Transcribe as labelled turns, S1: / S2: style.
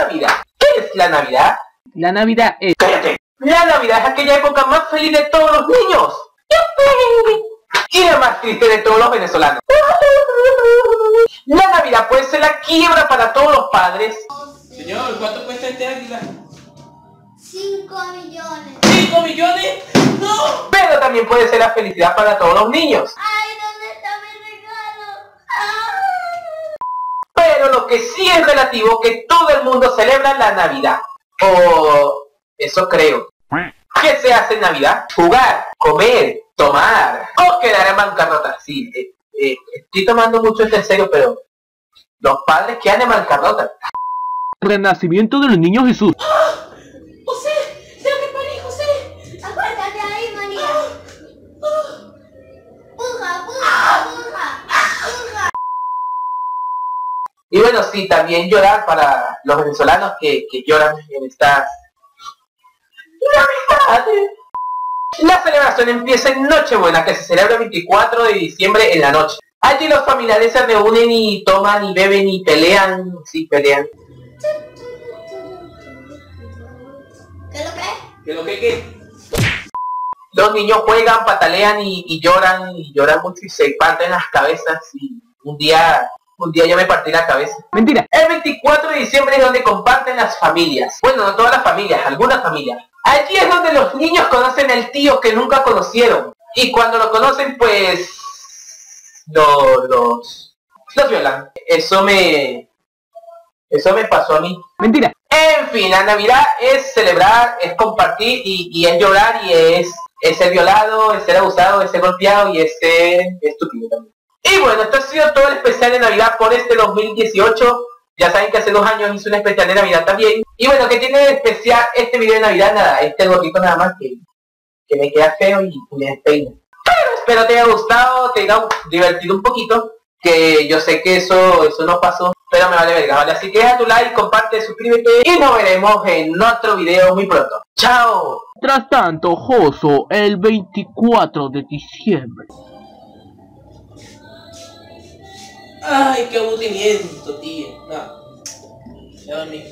S1: Navidad. ¿Qué es la Navidad?
S2: La Navidad es...
S1: ¡Cállate! La Navidad es aquella época más feliz de todos los niños. Y la más triste de todos los venezolanos. La Navidad puede ser la quiebra para todos los padres.
S3: Señor, ¿cuánto cuesta este águila?
S4: 5 millones.
S3: ¿5 millones? ¡No!
S1: Pero también puede ser la felicidad para todos los niños.
S4: Ay, ¿dónde está mi regalo? Ah.
S1: Pero lo que sí es relativo que todo el mundo celebra la Navidad. O eso creo. ¿Qué se hace en Navidad? Jugar, comer, tomar o quedar en bancarrota. Sí, eh, eh, estoy tomando mucho esto en serio, pero los padres quedan en bancarrota.
S2: Renacimiento de los niños Jesús.
S1: Y bueno, sí, también llorar para los venezolanos que, que lloran en estas Navidades. La celebración empieza en Nochebuena, que se celebra el 24 de diciembre en la noche. Allí los familiares se reúnen y toman y beben y pelean, sí, pelean.
S4: ¿Qué lo que?
S3: ¿Qué lo que qué?
S1: Los niños juegan, patalean y, y lloran, y lloran mucho y se parten las cabezas y un día, un día yo me partí la cabeza.
S2: Mentira.
S1: El 24 de diciembre es donde comparten las familias. Bueno, no todas las familias, algunas familias. Allí es donde los niños conocen al tío que nunca conocieron. Y cuando lo conocen, pues... Lo, los... Los violan. Eso me... Eso me pasó a mí.
S2: Mentira.
S1: En fin, la Navidad es celebrar, es compartir y, y es llorar y es, es ser violado, es ser abusado, es ser golpeado y es ser estúpido también. Y bueno, esto ha sido todo el especial de Navidad por este 2018. Ya saben que hace dos años hice un especial de Navidad también. Y bueno, ¿qué tiene de especial este video de Navidad? Nada, este gorrito nada más que, que me queda feo y me despeino. Pero espero te haya gustado, te haya divertido un poquito. Que yo sé que eso, eso no pasó, pero me vale verga, ¿vale? Así que deja tu like, comparte, suscríbete y nos veremos en otro video muy pronto. ¡Chao!
S2: Tras tanto, Joso, el 24 de diciembre.
S3: ¡Ay, qué aburrimiento, tío! No. Ya dormí.